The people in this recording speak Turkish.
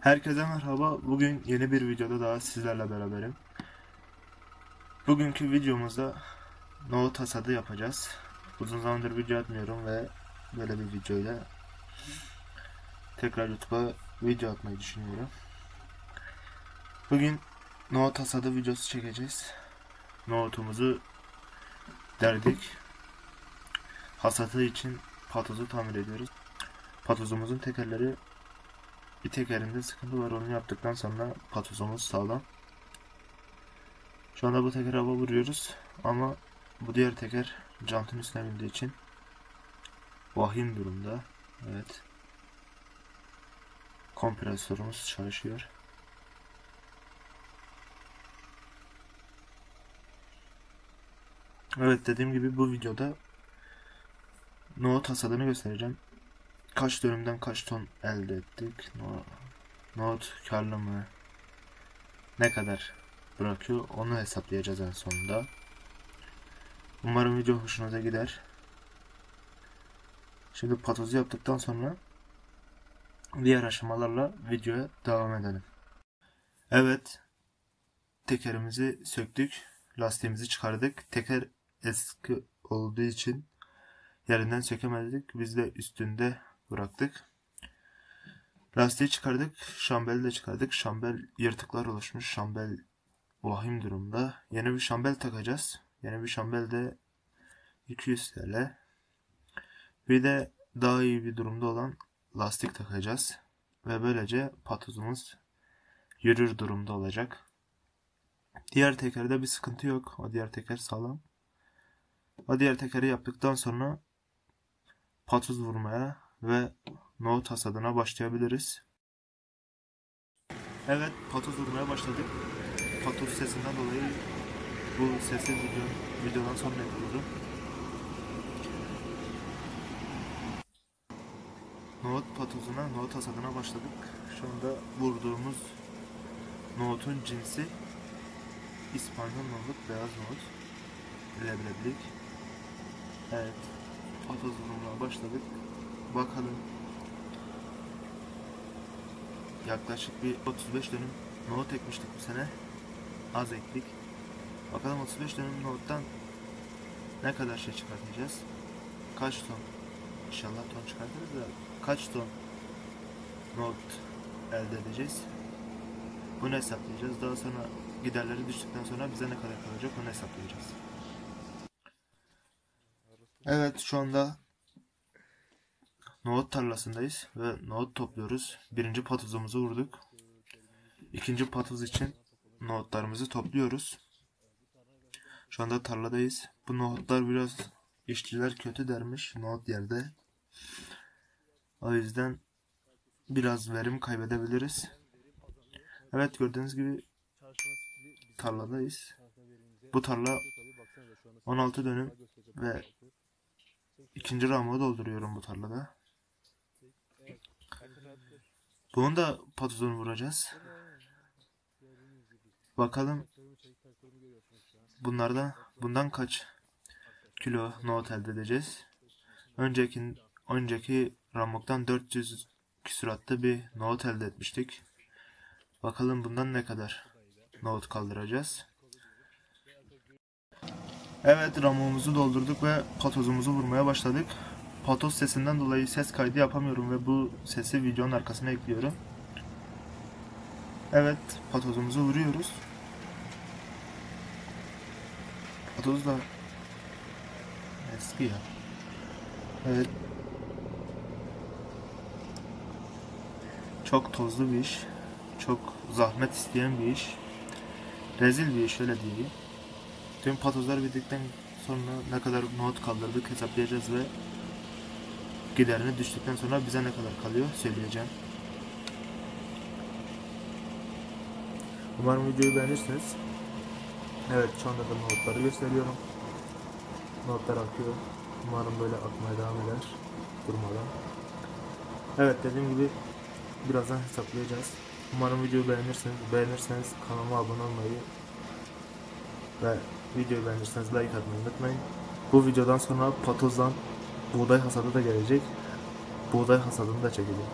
Herkese merhaba. Bugün yeni bir videoda daha sizlerle beraberim. Bugünkü videomuzda nohut hasadı yapacağız. Uzun zamandır video atmıyorum ve böyle bir videoyla tekrar YouTube'a video atmayı düşünüyorum. Bugün nohut hasadı videosu çekeceğiz. Nohutumuzu derdik. Hasatı için patozu tamir ediyoruz. Patozumuzun tekerleri bir tekerinde sıkıntı var. Onu yaptıktan sonra patozumuz sağlam. Şu anda bu teker hava vuruyoruz ama bu diğer teker jantın üstüne bindiği için vahim durumda. Evet. Kompresörümüz çalışıyor. Evet dediğim gibi bu videoda nohut hasadını göstereceğim. Kaç dönümden kaç ton elde ettik? No, nohut karlı mı? Ne kadar bırakıyor? Onu hesaplayacağız en sonunda. Umarım video hoşunuza gider. Şimdi patozu yaptıktan sonra diğer aşamalarla videoya devam edelim. Evet. Tekerimizi söktük. Lastiğimizi çıkardık. Teker eski olduğu için yerinden sökemedik. Biz de üstünde bıraktık. Lastiği çıkardık. Şambeli de çıkardık. Şambel yırtıklar oluşmuş. Şambel vahim durumda. Yeni bir şambel takacağız. Yeni bir şambel de 200 TL. Bir de daha iyi bir durumda olan lastik takacağız. Ve böylece patozumuz yürür durumda olacak. Diğer tekerde bir sıkıntı yok. O diğer teker sağlam. O diğer tekeri yaptıktan sonra patoz vurmaya ve nohut hasadına başlayabiliriz. Evet patoz vurmaya başladık. Patoz sesinden dolayı bu sesi video, videodan sonra yapıyorum. Nohut patozuna, nohut hasadına başladık. Şu anda vurduğumuz nohutun cinsi İspanyol nohut, beyaz nohut, leblebilik. Evet, patoz vurmaya başladık. Bakalım. Yaklaşık bir 35 dönüm nohut ekmiştik bu sene. Az ektik. Bakalım 35 dönüm nohuttan ne kadar şey çıkartacağız? Kaç ton? İnşallah ton çıkartırız da kaç ton nohut elde edeceğiz? Bunu hesaplayacağız. Daha sonra giderleri düştükten sonra bize ne kadar kalacak onu hesaplayacağız. Evet şu anda nohut tarlasındayız ve nohut topluyoruz. Birinci patozumuzu vurduk. İkinci patoz için nohutlarımızı topluyoruz. Şu anda tarladayız. Bu nohutlar biraz işçiler kötü dermiş nohut yerde. O yüzden biraz verim kaybedebiliriz. Evet gördüğünüz gibi tarladayız. Bu tarla 16 dönüm ve ikinci ramı dolduruyorum bu tarlada. Bunun da patozunu vuracağız. Bakalım bunlardan bundan kaç kilo nohut elde edeceğiz. Önceki önceki ramuktan 400 küsuratta bir nohut elde etmiştik. Bakalım bundan ne kadar nohut kaldıracağız. Evet ramuğumuzu doldurduk ve patozumuzu vurmaya başladık. Patoz sesinden dolayı ses kaydı yapamıyorum ve bu sesi videonun arkasına ekliyorum. Evet patozumuzu vuruyoruz. Patoz da eski ya. Evet. Çok tozlu bir iş. Çok zahmet isteyen bir iş. Rezil bir iş öyle diyeyim. Tüm patozlar bittikten sonra ne kadar nohut kaldırdık hesaplayacağız ve giderini düştükten sonra bize ne kadar kalıyor söyleyeceğim. Umarım videoyu beğenirsiniz. Evet şu anda da notları gösteriyorum. Notlar akıyor. Umarım böyle akmaya devam eder. Durmadan. Evet dediğim gibi birazdan hesaplayacağız. Umarım videoyu beğenirsiniz. Beğenirseniz kanalıma abone olmayı ve videoyu beğenirseniz like atmayı unutmayın. Bu videodan sonra patozdan buğday hasadı da gelecek. Buğday hasadını da çekeceğim.